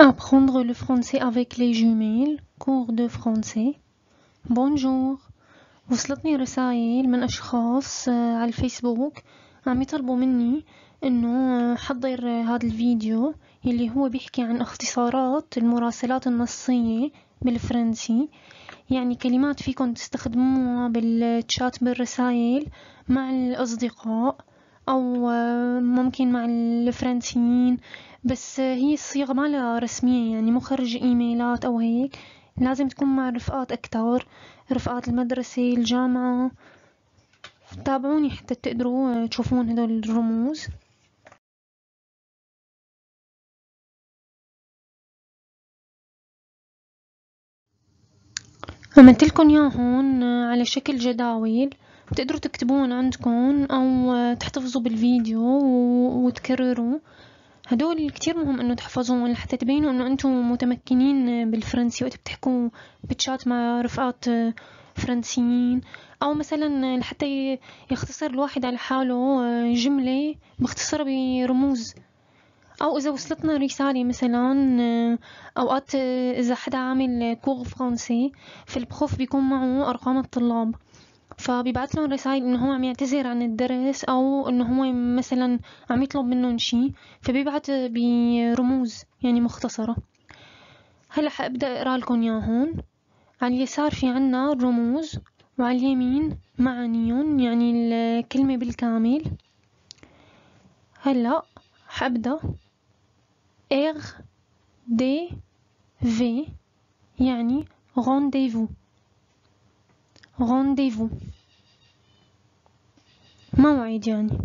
Apprendre le français avec les jumelles cours de français. بونجور وصلتني رسائل من أشخاص على الفيسبوك. عم يطلبوا مني إنه حضر هذا الفيديو يلي هو بيحكي عن اختصارات المراسلات النصية بالفرنسي. يعني كلمات فيكن تستخدموها بالتشات بالرسائل مع الأصدقاء. أو ممكن مع الفرنسيين بس هي الصيغة ما لها رسمية يعني مو خرج إيميلات أو هيك. لازم تكون مع رفقات أكتر رفقات المدرسة الجامعة. تابعوني حتى تقدروا تشوفون هدول الرموز. عملت لكم اياهن على شكل جداول. بتقدروا تكتبون عندكم أو تحتفظوا بالفيديو وتكرروا. هدول كتير مهم إنه تحفظوهم لحتى تبينوا إنه أنتم متمكنين بالفرنسي وقت بتحكوا بتشات مع رفقات فرنسيين. أو مثلا لحتى يختصر الواحد على حاله جملة بختصرها برموز. أو إذا وصلتنا رسالة مثلا أوقات إذا حدا عامل كور فرنسي فالبروف بيكون معه أرقام الطلاب. فبيبعت لهم رسائل انه هو عم يعتذر عن الدرس أو انه هو مثلا عم يطلب منهم شي فبيبعت برموز يعني مختصرة. هلأ حابدا أقرأ لكم اياهم على اليسار في عنا رموز وعلى اليمين معانيهم يعني الكلمة بالكامل. هلأ حابدا R D V يعني rendez-vous. Rendez-vous. موعد يعني.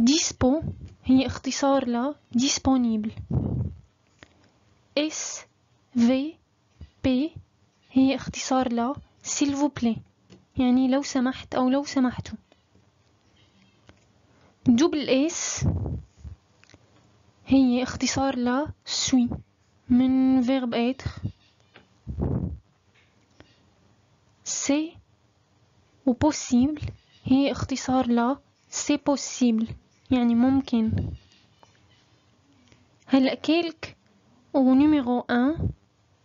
Dispo. هي اختصار ل disponible. S V P. هي اختصار ل s'il plaît. يعني لو سمحت أو لو سمحتوا دبل اس هي اختصار ل suis. من verbe être. سي و possible هي اختصار ل سي possible. يعني ممكن هلا كيلك و نيميرو ان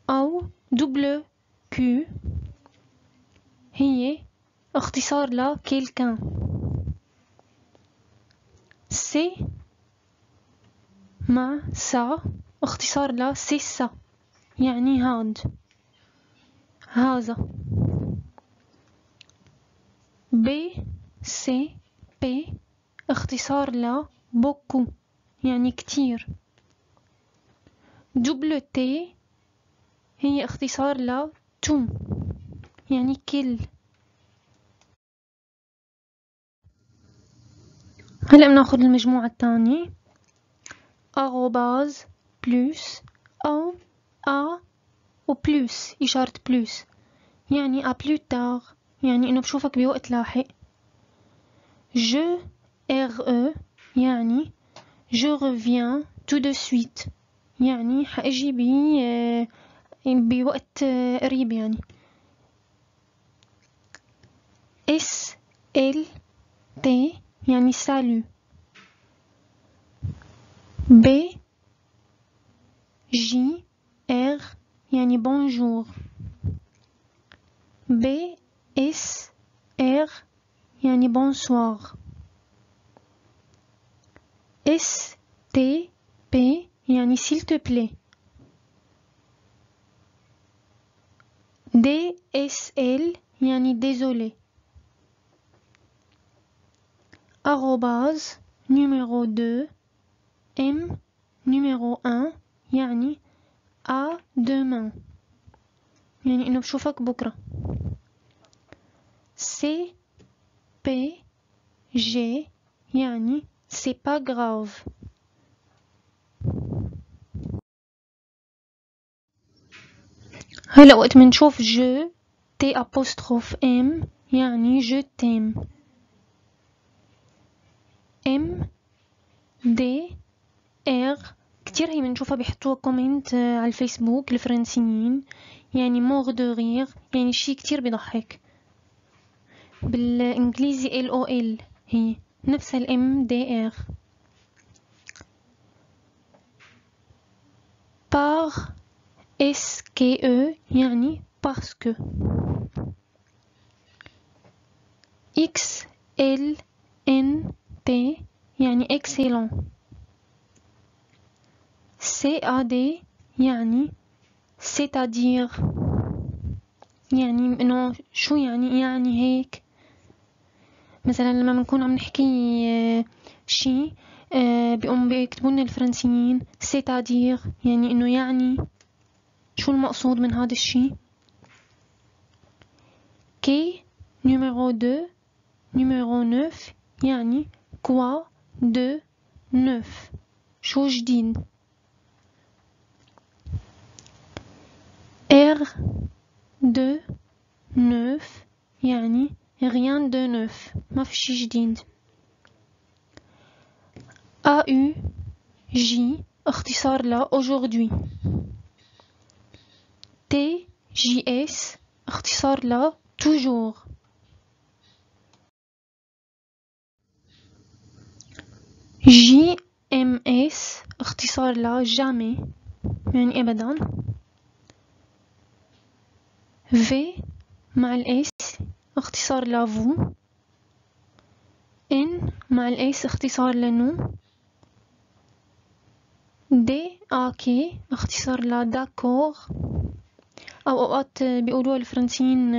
أو دبل كيو هي اختصار ل quelqu'un C مع ça اختصار ل سي سا يعني هاد هذا B C P اختصار ل beaucoup يعني كتير. double T هي اختصار ل تو يعني كل. هلا بناخد المجموعة الثانية. أروباز بلوس أو أ و بلوس إشارة بلوس يعني أ بلو تار يعني إنه بشوفك بوقت لاحق. Je re يعني je reviens tout de suite يعني حأجي بي بوقت قريب يعني. S L T يعني salut B J R يعني bonjour B S R يعني bonsoir S T P يعني s'il te plaît. D S L يعني désolé. Arrobase numéro 2 M numéro 1 يعني à demain. يعني إنه بشوفك بكرة C P G يعني c'est pas grave هلا وقت منشوف je T apostrophe M يعني je t'aime M D R كتير هي بنشوفها بيحطوها كومنت على الفيسبوك الفرنسيين يعني مور دو رير يعني شي كتير بيضحك بالإنجليزي L O L هي نفس الام دي ار par اس كي أو يعني parce que. X L N T يعني excellent. C A D يعني c'est-à-dire. يعني انه شو يعني يعني هيك. مثلا لما بنكون عم نحكي آه، شي آه، بيقوم بيكتبون الفرنسيين c'est-à-dire يعني إنه يعني شو المقصود من هذا الشي. K numéro deux numéro neuf يعني quoi de neuf شو جديد؟ R deux neuf يعني rien de neuf. ما في شي جديد A U J اختصار ل aujourd'hui. T J S اختصار ل toujours. J M S اختصار ل jamais. يعني أبدا V مع ال S اختصار ل vous N مع ال S اختصار ل nous D A K اختصار ل d'accord أو أوقات بيقولوها الفرنسيين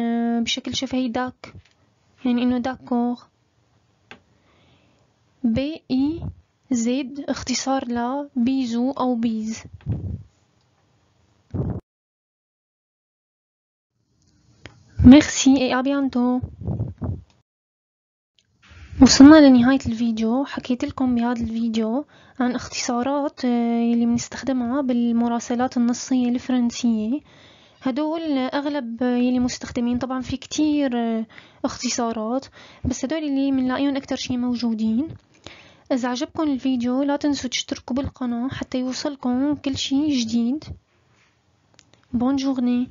بشكل شفهي d'ac. يعني إنه d'accord B I Z اختصار ل bisous أو bises. Et à bientôt. وصلنا لنهاية الفيديو. حكيت لكم بهذا الفيديو عن اختصارات يلي بنستخدمها بالمراسلات النصية الفرنسية. هدول أغلب يلي مستخدمين. طبعا في كتير اختصارات بس هدول اللي بنلاقيهم أكتر شي موجودين. إذا عجبكم الفيديو لا تنسوا تشتركوا بالقناة حتى يوصلكم كل شي جديد. بون جورني